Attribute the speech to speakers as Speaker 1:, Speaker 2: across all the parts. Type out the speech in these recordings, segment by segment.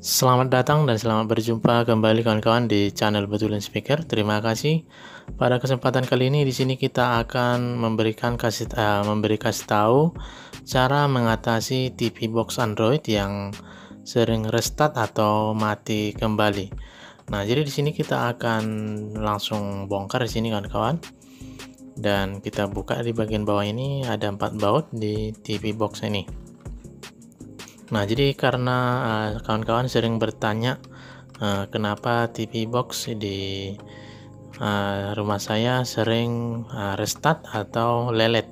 Speaker 1: Selamat datang dan selamat berjumpa kembali kawan-kawan di channel Betulin Speaker. Terima kasih. Pada kesempatan kali ini di sini kita akan memberikan kasih uh, memberi kasih tahu cara mengatasi TV box Android yang sering restart atau mati kembali. Nah, jadi di sini kita akan langsung bongkar di sini kawan-kawan. Dan kita buka di bagian bawah ini ada empat baut di TV box ini. Nah, jadi karena eh, kawan-kawan uh, sering bertanya uh, kenapa TV box di uh, rumah saya sering uh, restart atau lelet.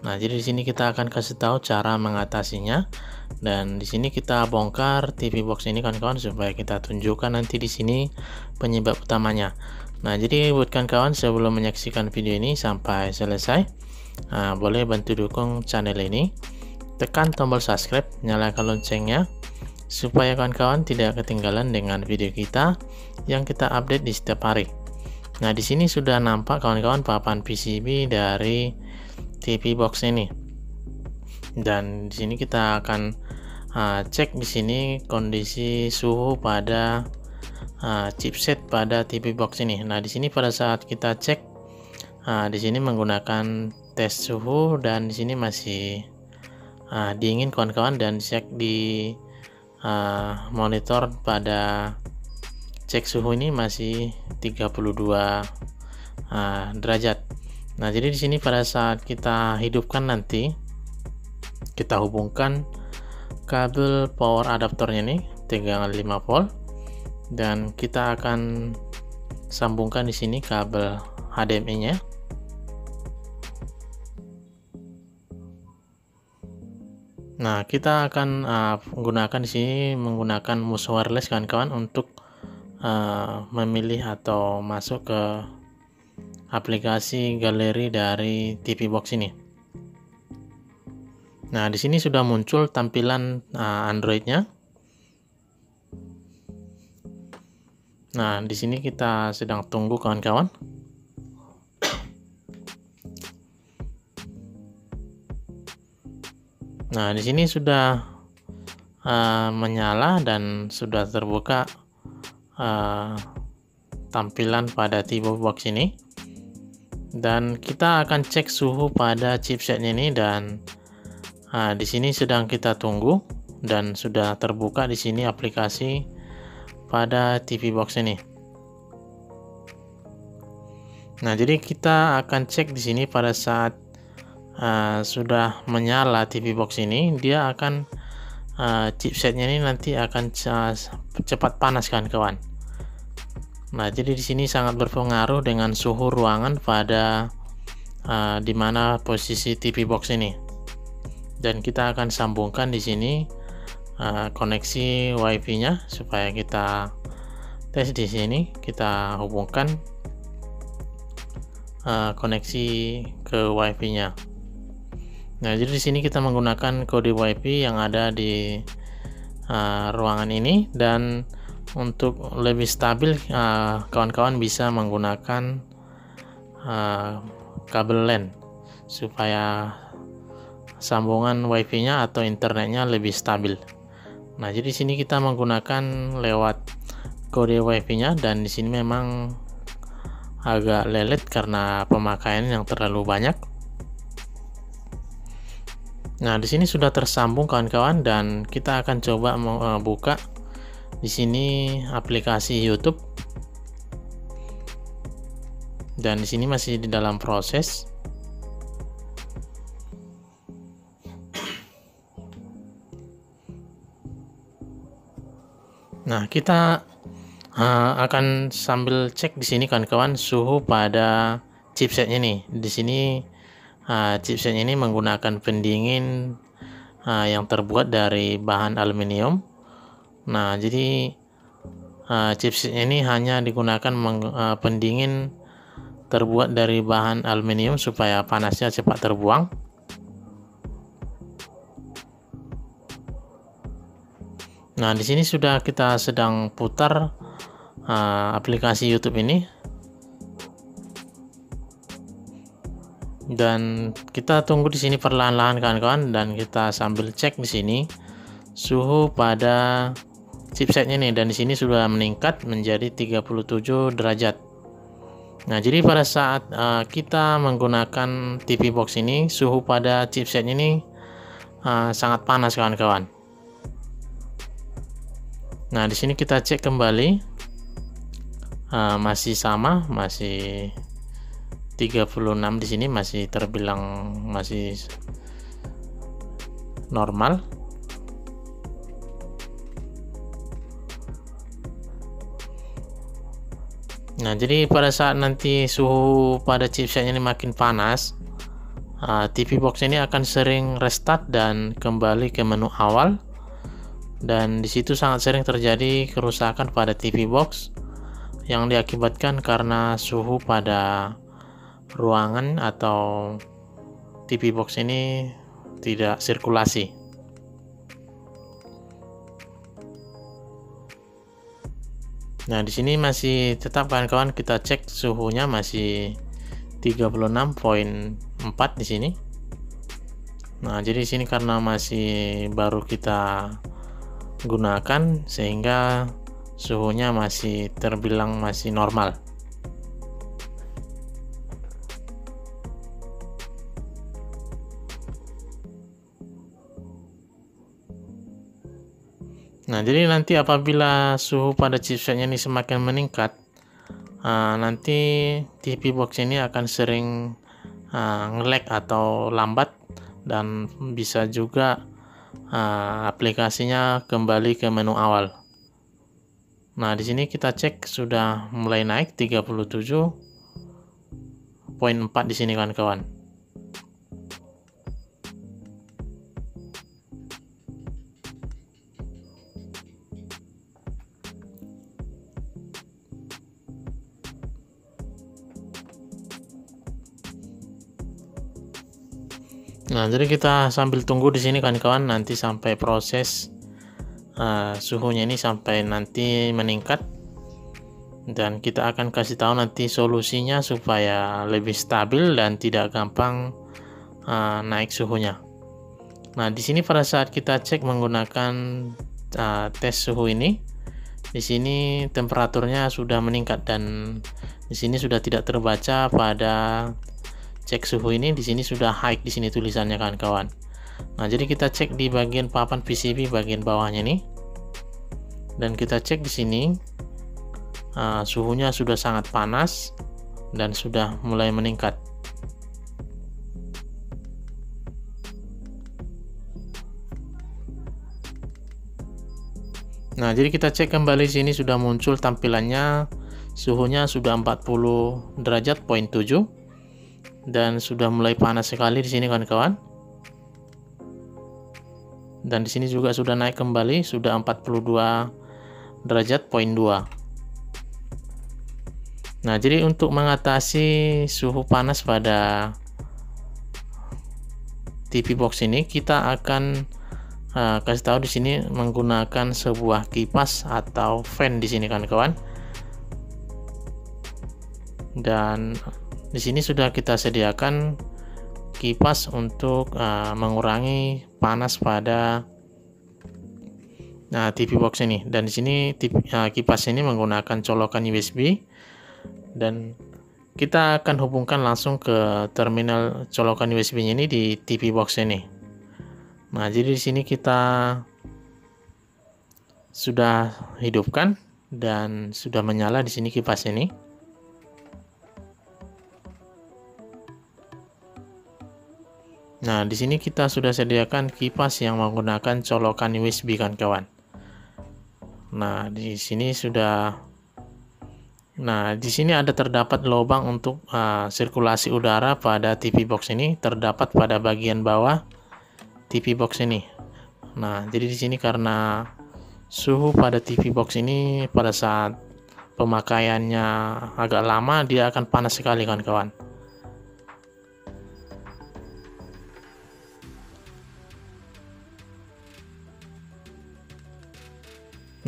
Speaker 1: Nah, jadi di sini kita akan kasih tahu cara mengatasinya dan di sini kita bongkar TV box ini kawan-kawan supaya kita tunjukkan nanti di sini penyebab utamanya. Nah, jadi buat kawan-kawan sebelum menyaksikan video ini sampai selesai, uh, boleh bantu dukung channel ini Tekan tombol subscribe, nyalakan loncengnya supaya kawan-kawan tidak ketinggalan dengan video kita yang kita update di setiap hari. Nah, di sini sudah nampak kawan-kawan papan PCB dari TV box ini. Dan di sini kita akan uh, cek di sini kondisi suhu pada uh, chipset pada TV box ini. Nah, di sini pada saat kita cek uh, di sini menggunakan tes suhu dan di sini masih uh, dingin kawan-kawan dan cek di uh, monitor pada cek suhu ini masih 32 uh, derajat. Nah, jadi di sini pada saat kita hidupkan nanti kita hubungkan kabel power adaptornya nih tegangan 5 volt dan kita akan sambungkan di sini kabel HDMI-nya Nah, kita akan uh, menggunakan di sini menggunakan mouse wireless kawan-kawan untuk uh, memilih atau masuk ke aplikasi galeri dari TV box ini. Nah, di sini sudah muncul tampilan uh, Android-nya. Nah, di sini kita sedang tunggu kawan-kawan. Nah, di sini sudah uh, menyala dan sudah terbuka uh, tampilan pada TV box ini. Dan kita akan cek suhu pada chipsetnya ini dan uh, di sini sedang kita tunggu dan sudah terbuka di sini aplikasi pada TV box ini. Nah, jadi kita akan cek di sini pada saat uh, sudah menyala TV box ini dia akan uh, chipsetnya ini nanti akan cepat panas kan kawan? Nah jadi di sini sangat berpengaruh dengan suhu ruangan pada uh, di mana posisi TV box ini. Dan kita akan sambungkan di sini uh, koneksi WiFi nya supaya kita tes di sini. Kita hubungkan uh, koneksi ke WiFi nya Nah, jadi di sini kita menggunakan kode WiFi yang ada di uh, ruangan ini dan untuk lebih stabil uh, kawan-kawan uh, bisa menggunakan uh, kabel LAN supaya sambungan WiFi-nya atau internetnya lebih stabil. Nah, jadi di sini kita menggunakan lewat kode WiFi-nya dan di sini memang agak lelet karena pemakaian yang terlalu banyak. Nah, di sini sudah tersambung kawan-kawan dan kita akan coba membuka di sini aplikasi YouTube. Dan di sini masih di dalam proses. Nah, kita uh, akan sambil cek di sini kawan-kawan suhu pada chipsetnya nih. Di sini chipset ini menggunakan pendingin yang terbuat dari bahan aluminium nah jadi chipset ini hanya digunakan meng, pendingin terbuat dari bahan aluminium supaya panasnya cepat terbuang Nah, di sini sudah kita sedang putar uh, aplikasi YouTube ini. Dan kita tunggu di sini perlahan-lahan kawan-kawan dan kita sambil cek di sini suhu pada chipsetnya nih dan di sini sudah meningkat menjadi 37 derajat. Nah, jadi pada saat uh, kita menggunakan TV box ini, suhu pada chipset ini uh, sangat panas kawan-kawan. Nah, di sini kita cek kembali uh, masih sama, masih 36 di sini masih terbilang masih normal. Nah, jadi pada saat nanti suhu pada chipsetnya ini makin panas, uh, TV box ini akan sering restart dan kembali ke menu awal. Dan di situ sangat sering terjadi kerusakan pada TV box yang diakibatkan karena suhu pada ruangan atau TV box ini tidak sirkulasi. Nah, di sini masih tetap kawan-kawan kita cek suhunya masih 36.4 di sini. Nah, jadi di sini karena masih baru kita gunakan sehingga suhunya masih terbilang masih normal. Nah, jadi nanti apabila suhu pada chipsetnya ini semakin meningkat, uh, nanti TV box ini akan sering uh, nge-lag atau lambat dan bisa juga uh, aplikasinya kembali ke menu awal. Nah, di sini kita cek sudah mulai naik 37.4 di sini kawan-kawan. Nah, jadi kita sambil tunggu di sini kawan-kawan nanti sampai proses uh, suhunya ini sampai nanti meningkat dan kita akan kasih tahu nanti solusinya supaya lebih stabil dan tidak gampang uh, naik suhunya. Nah, di sini pada saat kita cek menggunakan uh, tes suhu ini, di sini temperaturnya sudah meningkat dan di sini sudah tidak terbaca pada cek suhu ini di sini sudah high di sini tulisannya kawan-kawan. Nah jadi kita cek di bagian papan PCB bagian bawahnya nih. Dan kita cek di sini uh, suhunya sudah sangat panas dan sudah mulai meningkat. Nah, jadi kita cek kembali sini sudah muncul tampilannya. Suhunya sudah 40 derajat poin 7 dan sudah mulai panas sekali di sini kawan-kawan. Dan di sini juga sudah naik kembali, sudah 42 derajat poin 2. Nah, jadi untuk mengatasi suhu panas pada TV box ini kita akan uh, kasih tahu di sini menggunakan sebuah kipas atau fan di sini kawan-kawan. Dan di sini sudah kita sediakan kipas untuk uh, mengurangi panas pada nah, TV box ini dan di sini uh, kipas ini menggunakan colokan USB dan kita akan hubungkan langsung ke terminal colokan USB ini di TV box ini. Nah, jadi di sini kita sudah hidupkan dan sudah menyala di sini kipas ini. Nah, di sini kita sudah sediakan kipas yang menggunakan colokan USB kan kawan. Nah, di sini sudah Nah, di sini ada terdapat lubang untuk uh, sirkulasi udara pada TV box ini terdapat pada bagian bawah TV box ini. Nah, jadi di sini karena suhu pada TV box ini pada saat pemakaiannya agak lama dia akan panas sekali kawan-kawan.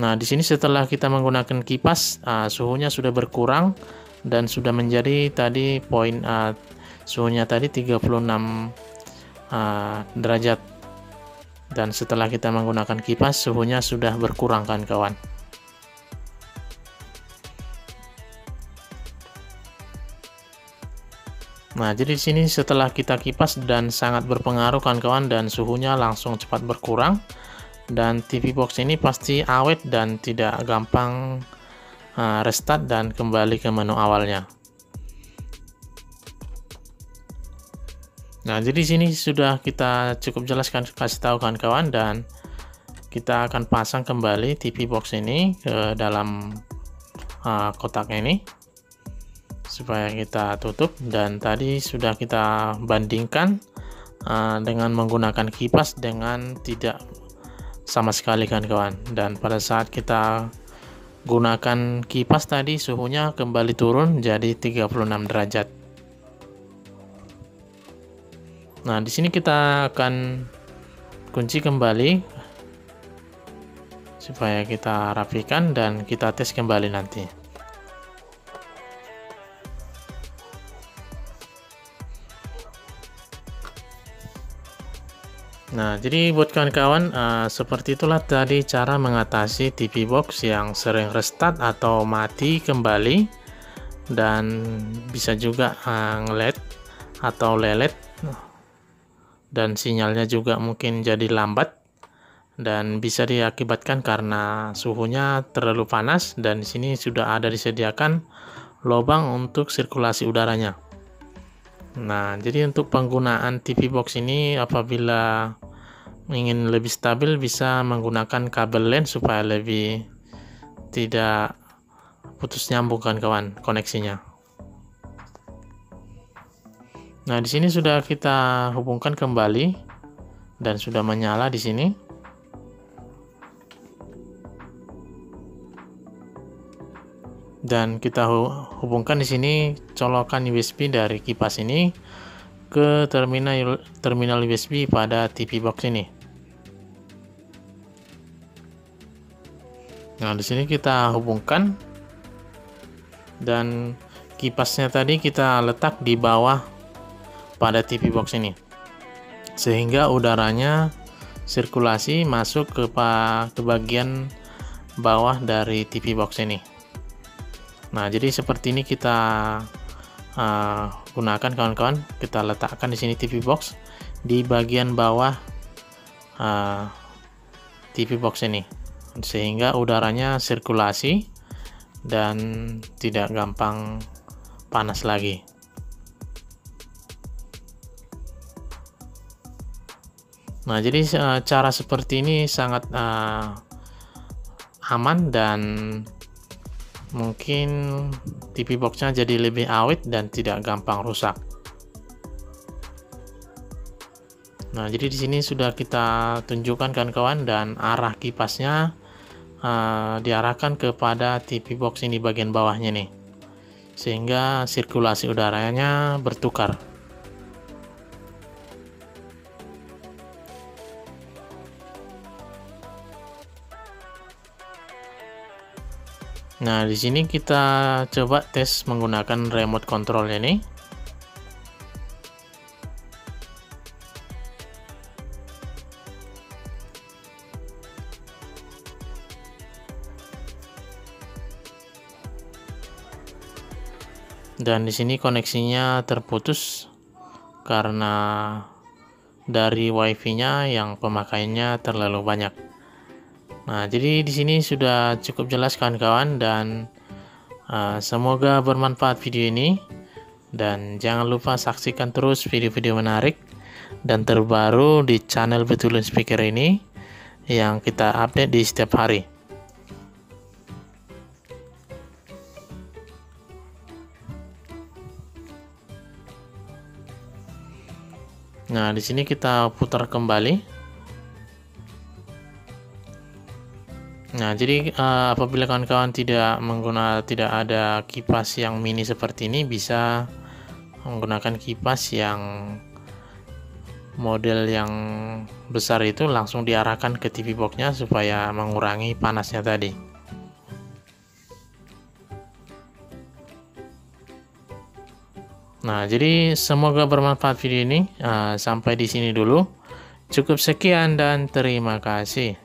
Speaker 1: Nah, di sini setelah kita menggunakan kipas, uh, suhunya sudah berkurang dan sudah menjadi tadi poin uh, suhunya tadi 36 uh, derajat. dan setelah kita menggunakan kipas suhunya sudah berkurang kan kawan Nah, jadi di sini setelah kita kipas dan sangat berpengaruh kan kawan dan suhunya langsung cepat berkurang dan TV box ini pasti awet dan tidak gampang uh, restart dan kembali ke menu awalnya. Nah, jadi sini sudah kita cukup jelaskan kasih tahu kawan-kawan dan kita akan pasang kembali TV box ini ke dalam uh, kotak ini supaya kita tutup dan tadi sudah kita bandingkan uh, dengan menggunakan kipas dengan tidak sama sekali kan kawan dan pada saat kita gunakan kipas tadi suhunya kembali turun jadi 36 derajat Nah, di sini kita akan kunci kembali supaya kita rapikan dan kita tes kembali nanti. Nah, jadi buat kawan-kawan, uh, seperti itulah tadi cara mengatasi TV box yang sering restart atau mati kembali dan bisa juga uh, ngelet atau lelet dan sinyalnya juga mungkin jadi lambat dan bisa diakibatkan karena suhunya terlalu panas dan di sini sudah ada disediakan lubang untuk sirkulasi udaranya. Nah, jadi untuk penggunaan TV box ini apabila ingin lebih stabil bisa menggunakan kabel LAN supaya lebih tidak putus nyambung kan kawan koneksinya. Nah, di sini sudah kita hubungkan kembali dan sudah menyala di sini. Dan kita hubungkan di sini colokan USB dari kipas ini ke terminal terminal USB pada TV box ini. Nah, di sini kita hubungkan. Dan kipasnya tadi kita letak di bawah pada TV box ini. Sehingga udaranya sirkulasi masuk ke, ke bagian bawah dari TV box ini nah jadi seperti ini kita uh, gunakan kawan-kawan. Kita letakkan di sini TV box. Di bagian bawah uh, ah, TV box ini. Sehingga udaranya sirkulasi dan tidak gampang panas lagi. Nah, jadi uh, cara seperti ini sangat uh, aman dan mungkin TV boxnya jadi lebih awet dan tidak gampang rusak. Nah, jadi di sini sudah kita tunjukkan kan kawan dan arah kipasnya uh, diarahkan kepada TV box ini bagian bawahnya nih. Sehingga sirkulasi udaranya bertukar. Nah, di sini kita coba tes menggunakan remote control ini. Dan di sini koneksinya terputus karena dari wifi-nya yang pemakaiannya terlalu banyak. Nah, jadi di sini sudah cukup jelas kawan-kawan dan uh, semoga bermanfaat video ini dan jangan lupa saksikan terus video-video menarik dan terbaru di channel Betulun Speaker ini yang kita update di setiap hari. Nah, di sini kita putar kembali. Nah, jadi uh, apabila kawan-kawan tidak menggunakan tidak ada kipas yang mini seperti ini bisa menggunakan kipas yang model yang besar itu langsung diarahkan ke TV boxnya supaya mengurangi panasnya tadi. Nah, jadi semoga bermanfaat video ini. Uh, sampai di sini dulu. Cukup sekian dan terima kasih.